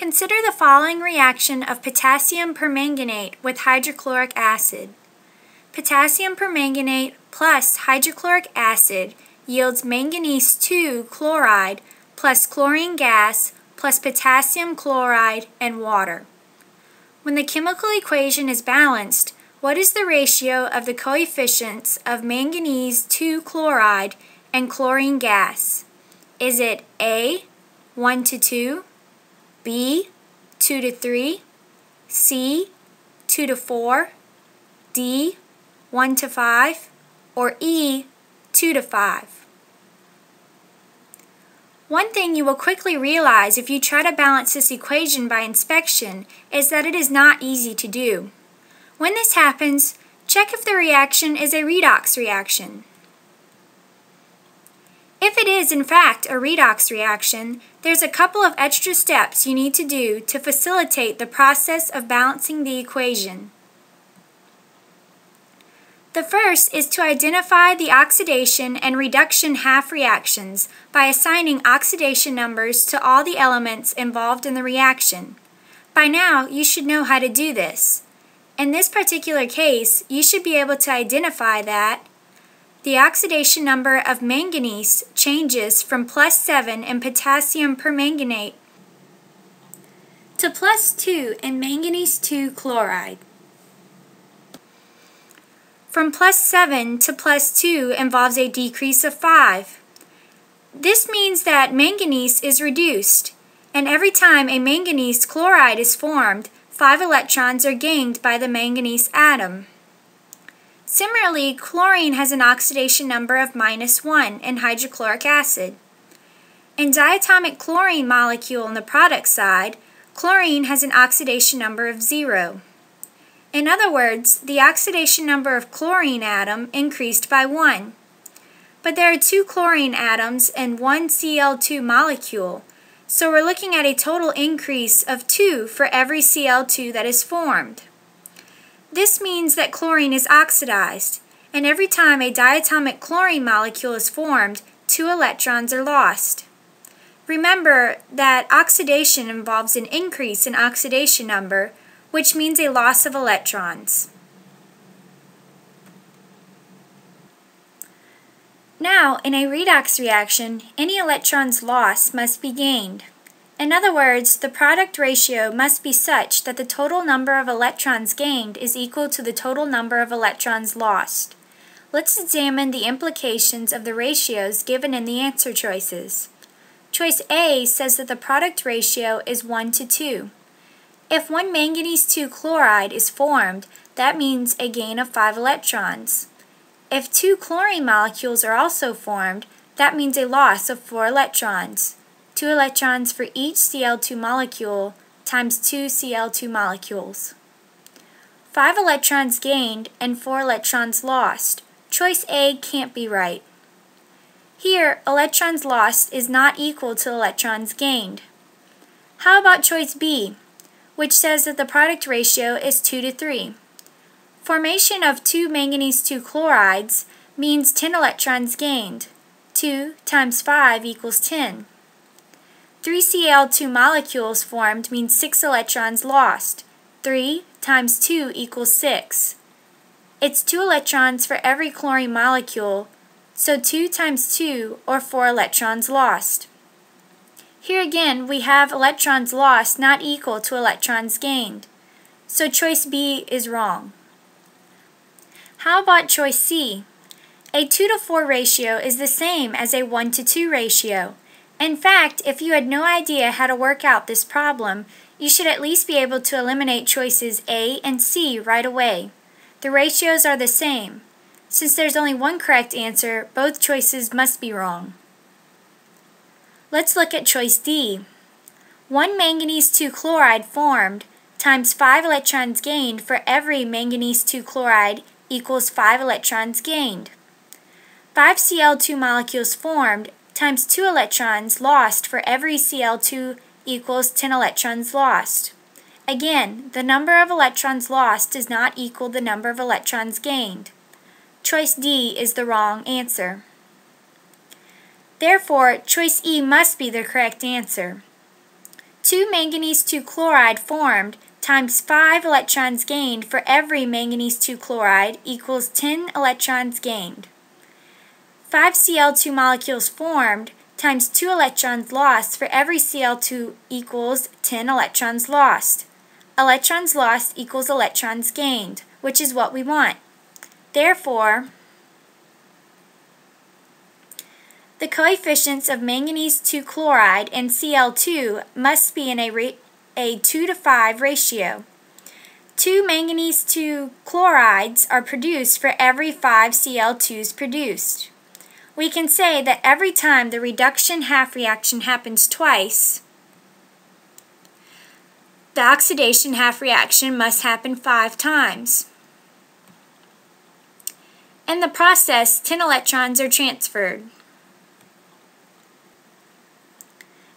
Consider the following reaction of potassium permanganate with hydrochloric acid. Potassium permanganate plus hydrochloric acid yields manganese 2 chloride plus chlorine gas plus potassium chloride and water. When the chemical equation is balanced, what is the ratio of the coefficients of manganese 2 chloride and chlorine gas? Is it A, 1 to 2, B, 2 to 3, C, 2 to 4, D, 1 to 5, or E, 2 to 5. One thing you will quickly realize if you try to balance this equation by inspection is that it is not easy to do. When this happens, check if the reaction is a redox reaction. If it is, in fact, a redox reaction, there's a couple of extra steps you need to do to facilitate the process of balancing the equation. The first is to identify the oxidation and reduction half reactions by assigning oxidation numbers to all the elements involved in the reaction. By now, you should know how to do this. In this particular case, you should be able to identify that the oxidation number of manganese changes from plus 7 in potassium permanganate to plus 2 in manganese 2 chloride. From plus 7 to plus 2 involves a decrease of 5. This means that manganese is reduced, and every time a manganese chloride is formed, 5 electrons are gained by the manganese atom. Similarly, chlorine has an oxidation number of minus 1 in hydrochloric acid. In diatomic chlorine molecule on the product side, chlorine has an oxidation number of 0. In other words, the oxidation number of chlorine atom increased by 1. But there are two chlorine atoms in one Cl2 molecule, so we're looking at a total increase of 2 for every Cl2 that is formed. This means that chlorine is oxidized, and every time a diatomic chlorine molecule is formed, two electrons are lost. Remember that oxidation involves an increase in oxidation number, which means a loss of electrons. Now, in a redox reaction, any electrons lost must be gained. In other words, the product ratio must be such that the total number of electrons gained is equal to the total number of electrons lost. Let's examine the implications of the ratios given in the answer choices. Choice A says that the product ratio is 1 to 2. If one manganese 2 chloride is formed, that means a gain of 5 electrons. If two chlorine molecules are also formed, that means a loss of 4 electrons. 2 electrons for each Cl2 molecule times 2 Cl2 molecules. 5 electrons gained and 4 electrons lost. Choice A can't be right. Here, electrons lost is not equal to electrons gained. How about choice B, which says that the product ratio is 2 to 3? Formation of two manganese 2 chlorides means 10 electrons gained. 2 times 5 equals 10. 3 Cl2 molecules formed means 6 electrons lost. 3 times 2 equals 6. It's 2 electrons for every chlorine molecule, so 2 times 2, or 4 electrons lost. Here again, we have electrons lost not equal to electrons gained, so choice B is wrong. How about choice C? A 2 to 4 ratio is the same as a 1 to 2 ratio. In fact, if you had no idea how to work out this problem, you should at least be able to eliminate choices A and C right away. The ratios are the same. Since there's only one correct answer, both choices must be wrong. Let's look at choice D. One manganese 2 chloride formed times 5 electrons gained for every manganese 2 chloride equals 5 electrons gained. 5 Cl2 molecules formed times 2 electrons lost for every Cl2 equals 10 electrons lost. Again, the number of electrons lost does not equal the number of electrons gained. Choice D is the wrong answer. Therefore, choice E must be the correct answer. 2 manganese 2 chloride formed times 5 electrons gained for every manganese 2 chloride equals 10 electrons gained. 5 Cl2 molecules formed times 2 electrons lost for every Cl2 equals 10 electrons lost. Electrons lost equals electrons gained, which is what we want. Therefore, the coefficients of manganese 2 chloride and Cl2 must be in a, a 2 to 5 ratio. Two manganese 2 chlorides are produced for every 5 Cl2s produced we can say that every time the reduction half reaction happens twice, the oxidation half reaction must happen five times. In the process, 10 electrons are transferred.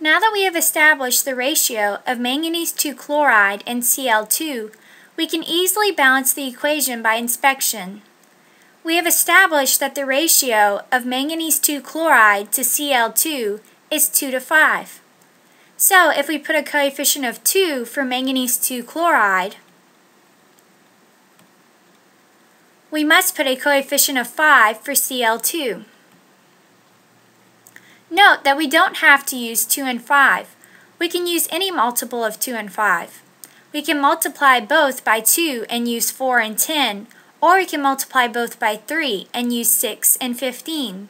Now that we have established the ratio of manganese 2 chloride and Cl2, we can easily balance the equation by inspection. We have established that the ratio of manganese 2 chloride to Cl2 is 2 to 5. So if we put a coefficient of 2 for manganese 2 chloride, we must put a coefficient of 5 for Cl2. Note that we don't have to use 2 and 5. We can use any multiple of 2 and 5. We can multiply both by 2 and use 4 and 10, or we can multiply both by 3 and use 6 and 15.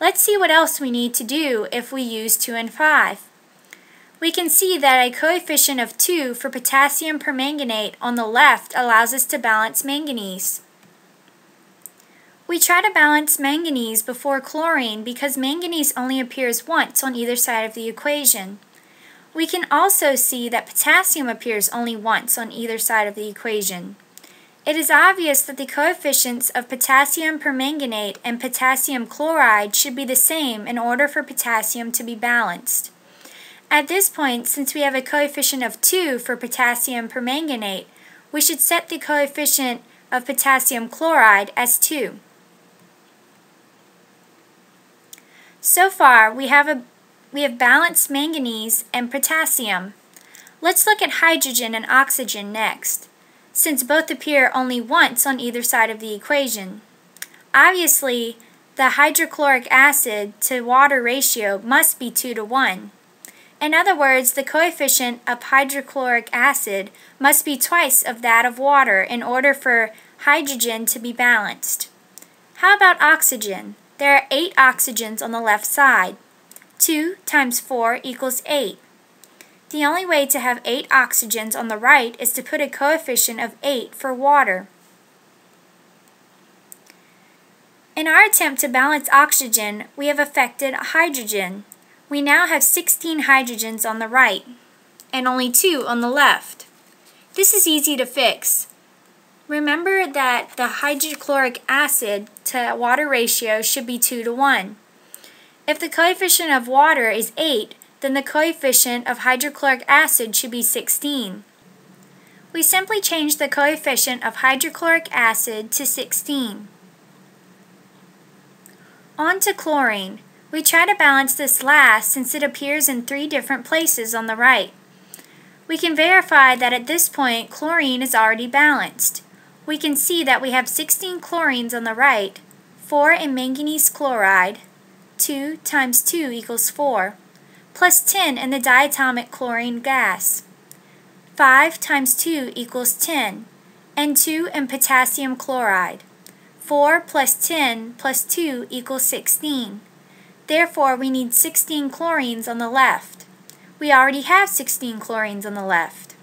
Let's see what else we need to do if we use 2 and 5. We can see that a coefficient of 2 for potassium permanganate on the left allows us to balance manganese. We try to balance manganese before chlorine because manganese only appears once on either side of the equation. We can also see that potassium appears only once on either side of the equation. It is obvious that the coefficients of potassium permanganate and potassium chloride should be the same in order for potassium to be balanced. At this point, since we have a coefficient of 2 for potassium permanganate, we should set the coefficient of potassium chloride as 2. So far, we have, a, we have balanced manganese and potassium. Let's look at hydrogen and oxygen next since both appear only once on either side of the equation. Obviously, the hydrochloric acid to water ratio must be 2 to 1. In other words, the coefficient of hydrochloric acid must be twice of that of water in order for hydrogen to be balanced. How about oxygen? There are 8 oxygens on the left side. 2 times 4 equals 8. The only way to have 8 oxygens on the right is to put a coefficient of 8 for water. In our attempt to balance oxygen, we have affected hydrogen. We now have 16 hydrogens on the right and only 2 on the left. This is easy to fix. Remember that the hydrochloric acid to water ratio should be 2 to 1. If the coefficient of water is 8, then the coefficient of hydrochloric acid should be 16. We simply change the coefficient of hydrochloric acid to 16. On to chlorine. We try to balance this last since it appears in three different places on the right. We can verify that at this point chlorine is already balanced. We can see that we have 16 chlorines on the right, 4 in manganese chloride, 2 times 2 equals 4 plus 10 in the diatomic chlorine gas. 5 times 2 equals 10, and 2 in potassium chloride. 4 plus 10 plus 2 equals 16. Therefore, we need 16 chlorines on the left. We already have 16 chlorines on the left.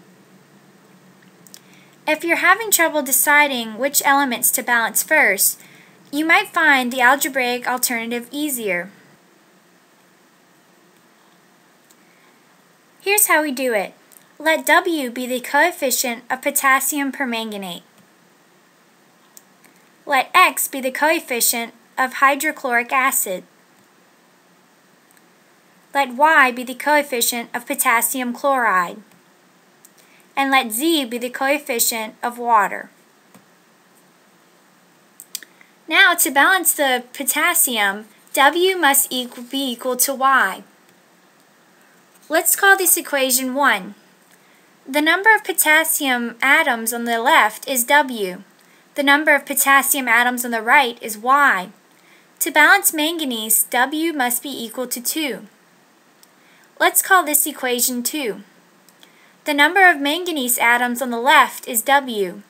If you're having trouble deciding which elements to balance first, you might find the algebraic alternative easier. Here's how we do it. Let W be the coefficient of potassium permanganate. Let X be the coefficient of hydrochloric acid. Let Y be the coefficient of potassium chloride. And let Z be the coefficient of water. Now, to balance the potassium, W must equal, be equal to Y. Let's call this equation 1. The number of potassium atoms on the left is W. The number of potassium atoms on the right is Y. To balance manganese, W must be equal to 2. Let's call this equation 2. The number of manganese atoms on the left is W,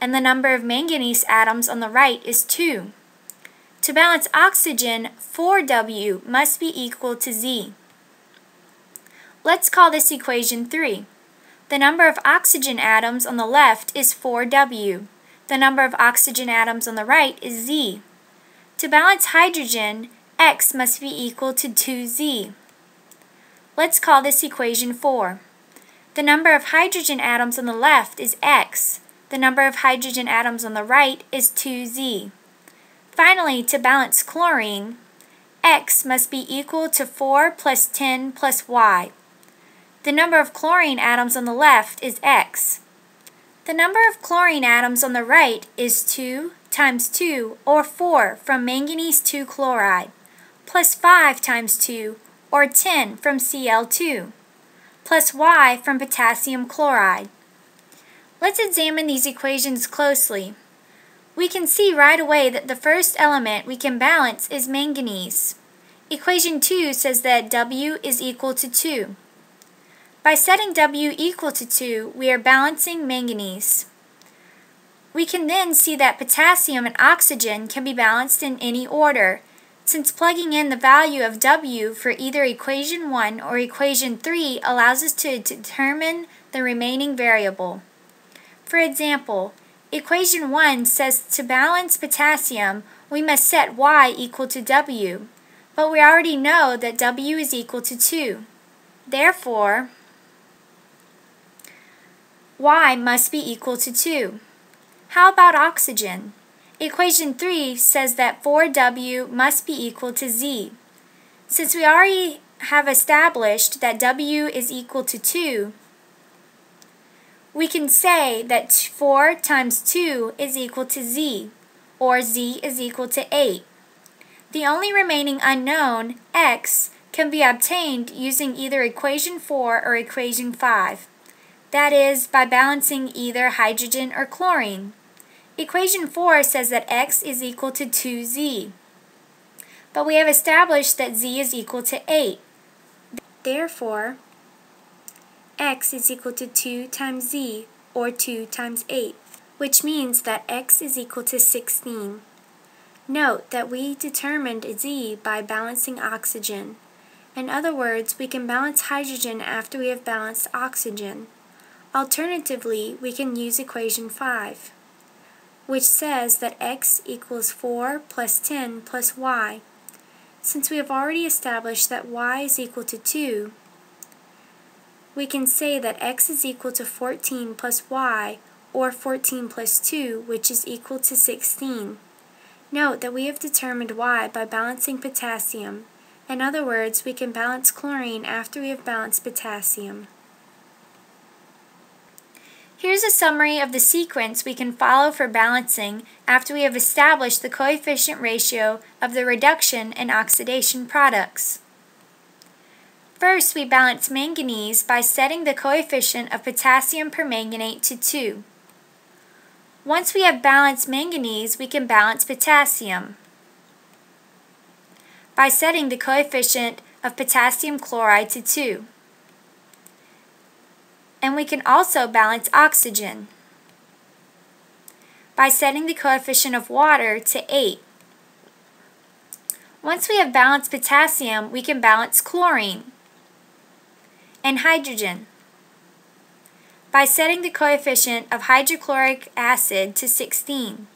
and the number of manganese atoms on the right is 2. To balance oxygen, 4W must be equal to Z. Let's call this equation 3. The number of oxygen atoms on the left is 4W. The number of oxygen atoms on the right is Z. To balance hydrogen, X must be equal to 2Z. Let's call this equation 4. The number of hydrogen atoms on the left is X. The number of hydrogen atoms on the right is 2Z. Finally, to balance chlorine, X must be equal to 4 plus 10 plus Y. The number of chlorine atoms on the left is X. The number of chlorine atoms on the right is 2 times 2, or 4, from manganese 2 chloride, plus 5 times 2, or 10, from Cl2, plus Y from potassium chloride. Let's examine these equations closely. We can see right away that the first element we can balance is manganese. Equation 2 says that W is equal to 2. By setting W equal to 2, we are balancing manganese. We can then see that potassium and oxygen can be balanced in any order, since plugging in the value of W for either equation 1 or equation 3 allows us to determine the remaining variable. For example, equation 1 says to balance potassium, we must set Y equal to W, but we already know that W is equal to 2. Therefore, y must be equal to 2. How about oxygen? Equation 3 says that 4W must be equal to Z. Since we already have established that W is equal to 2, we can say that 4 times 2 is equal to Z, or Z is equal to 8. The only remaining unknown, x, can be obtained using either equation 4 or equation 5. That is, by balancing either hydrogen or chlorine. Equation 4 says that x is equal to 2z. But we have established that z is equal to 8. Therefore, x is equal to 2 times z, or 2 times 8, which means that x is equal to 16. Note that we determined z by balancing oxygen. In other words, we can balance hydrogen after we have balanced oxygen. Alternatively, we can use equation 5, which says that x equals 4 plus 10 plus y. Since we have already established that y is equal to 2, we can say that x is equal to 14 plus y, or 14 plus 2, which is equal to 16. Note that we have determined y by balancing potassium. In other words, we can balance chlorine after we have balanced potassium. Here's a summary of the sequence we can follow for balancing after we have established the coefficient ratio of the reduction and oxidation products. First, we balance manganese by setting the coefficient of potassium permanganate to 2. Once we have balanced manganese, we can balance potassium by setting the coefficient of potassium chloride to 2 and we can also balance oxygen by setting the coefficient of water to 8. Once we have balanced potassium, we can balance chlorine and hydrogen by setting the coefficient of hydrochloric acid to 16.